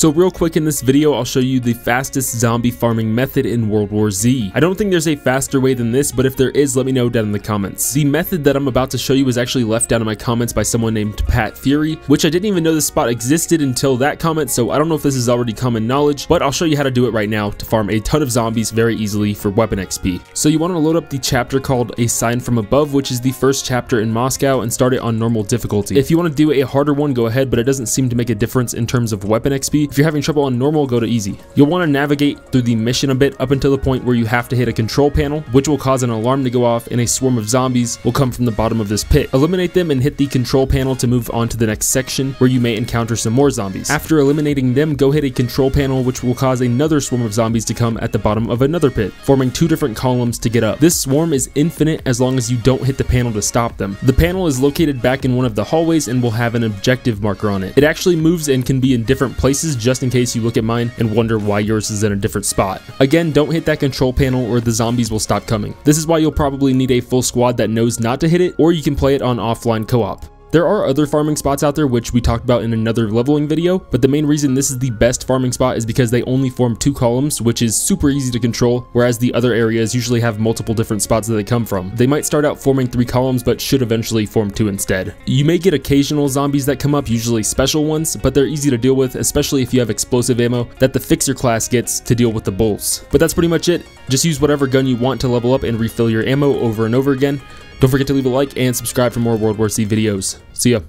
So real quick in this video, I'll show you the fastest zombie farming method in World War Z. I don't think there's a faster way than this, but if there is, let me know down in the comments. The method that I'm about to show you was actually left down in my comments by someone named Pat Fury, which I didn't even know this spot existed until that comment, so I don't know if this is already common knowledge, but I'll show you how to do it right now to farm a ton of zombies very easily for weapon XP. So you want to load up the chapter called A Sign from Above, which is the first chapter in Moscow, and start it on normal difficulty. If you want to do a harder one, go ahead, but it doesn't seem to make a difference in terms of weapon XP. If you're having trouble on normal, go to easy. You'll want to navigate through the mission a bit up until the point where you have to hit a control panel, which will cause an alarm to go off and a swarm of zombies will come from the bottom of this pit. Eliminate them and hit the control panel to move on to the next section where you may encounter some more zombies. After eliminating them, go hit a control panel which will cause another swarm of zombies to come at the bottom of another pit, forming two different columns to get up. This swarm is infinite as long as you don't hit the panel to stop them. The panel is located back in one of the hallways and will have an objective marker on it. It actually moves and can be in different places just in case you look at mine and wonder why yours is in a different spot. Again, don't hit that control panel or the zombies will stop coming. This is why you'll probably need a full squad that knows not to hit it, or you can play it on offline co-op. There are other farming spots out there which we talked about in another leveling video, but the main reason this is the best farming spot is because they only form two columns, which is super easy to control, whereas the other areas usually have multiple different spots that they come from. They might start out forming three columns, but should eventually form two instead. You may get occasional zombies that come up, usually special ones, but they're easy to deal with, especially if you have explosive ammo that the fixer class gets to deal with the bulls. But that's pretty much it. Just use whatever gun you want to level up and refill your ammo over and over again. Don't forget to leave a like and subscribe for more World War Z videos. See ya.